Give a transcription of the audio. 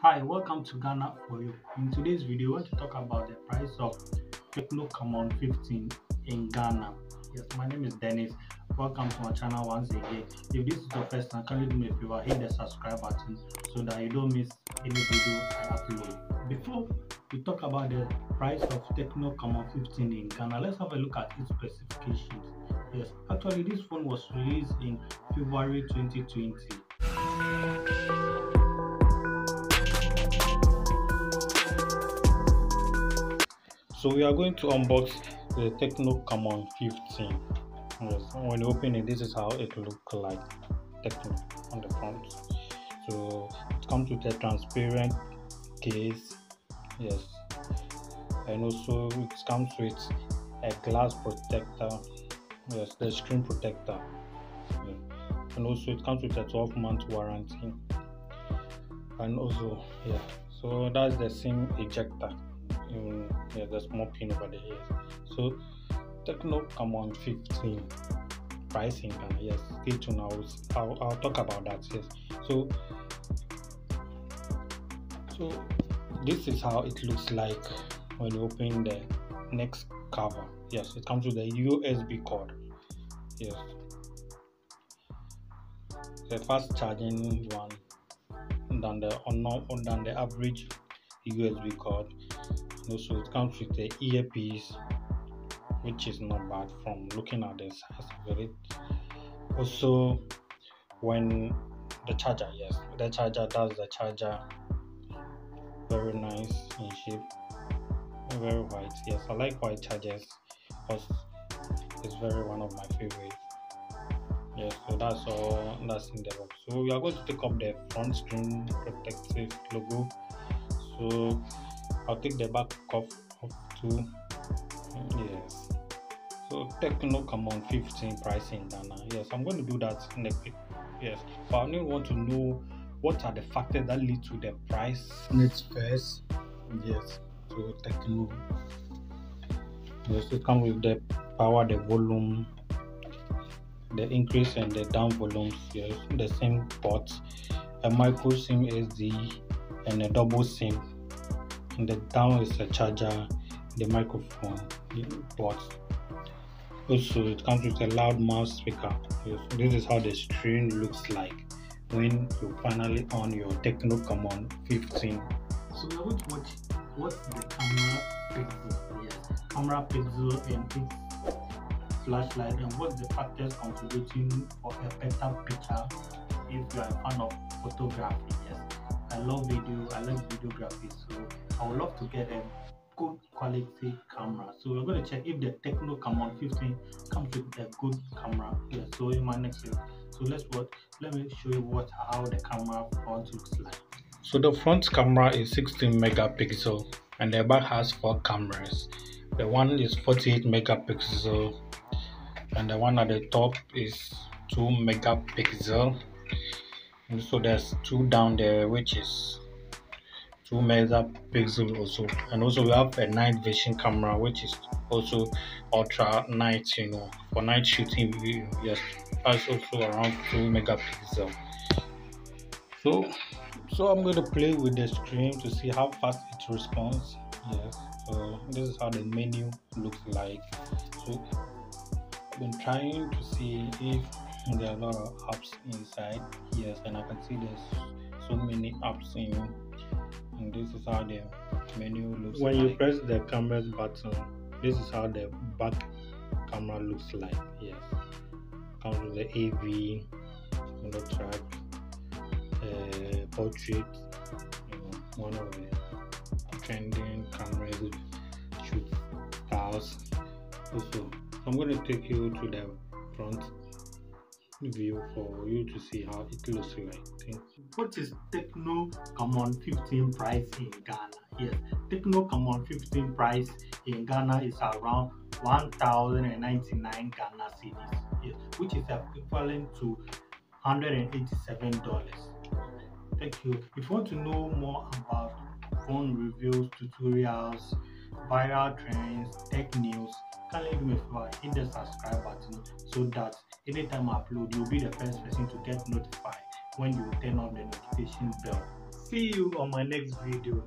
Hi, welcome to Ghana for you. In today's video, I want to talk about the price of Tecno Camon 15 in Ghana. Yes, my name is Dennis. Welcome to my channel once again. If this is your first time, kindly do me a favor, hit the subscribe button so that you don't miss any video I upload. Before we talk about the price of Tecno Camon 15 in Ghana, let's have a look at its specifications. Yes, actually this phone was released in February 2020 So we are going to unbox the Tecno Camon 15. Yes, when you open it, this is how it looks like Tecno on the front. So it comes with a transparent case, yes, and also it comes with a glass protector, yes, the screen protector, and also it comes with a 12 month warranty, and also yeah, so that's the SIM ejector in yeah, the small pin over the ears. So Tecno Camon 15 pricing and yes, stay tuned. I'll, I'll, I'll talk about that. Yes. So so this is how it looks like when you open the next cover. Yes, it comes with a USB cord. Yes. The fast charging one than the than the average USB cord also it comes with the earpiece which is not bad from looking at the size of it also when the charger yes the charger does the charger very nice in shape very white yes i like white chargers because it's very one of my favorites yes so that's all that's in the box. So we are going to take up the front screen protective logo. So I'll take the back off, off too. Yes. So Tecno Camon 15 pricing Ghana. Yes, I'm going to do that next week. Yes, but I only want to know what are the factors that lead to the price next first. Yes, so Tecno. Yes, it come with the power, the volume, the increase and the down volumes. Yes, the same port, a micro SIM SD, and a double SIM the down is a charger the microphone port also it comes with a loud mouse speaker. This is how the screen looks like when you finally on your Tecno Camon 15 so we're going to watch what the camera pixel yes camera pixel and its flashlight and what's the factors contributing for a better picture if you are a fan of photography. Yes I love video I like videography so I would love to get a good quality camera. So we're going to check if the Tecno Camon 15 comes with a good camera. Yeah, so in my next video. So let's what let me show you what how the camera front looks like. So the front camera is 16 megapixel and the back has four cameras. The one is 48 megapixel and the one at the top is 2 megapixel. And so there's two down there which is 2 megapixel also. And also we have a night vision camera which is also ultra night you know for night shooting view yes. That's also around 2 megapixel. So so i'm going to play with the screen to see how fast it responds. Yes so this is how the menu looks like. So i've been trying to see if there are a lot of apps inside. Yes and i can see there's so many apps in and this is how the menu looks when like. you press the camera button this is how the back camera looks like yes comes with the av on the track uh, portrait you know, one of the trending cameras shoot styles also i'm going to take you to the front view for you to see how it looks like. What is Tecno Camon 15 price in Ghana? Yes, Tecno Camon 15 price in Ghana is around 1099 Ghana cedis, yes, which is equivalent to $187. Thank you. If you want to know more about phone reviews, tutorials, viral trends, tech news, kindly do me a favor, hit the subscribe button so that anytime I upload, you'll be the first person to get notified when you turn on the notification bell. see you on my next video